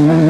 Mm-hmm.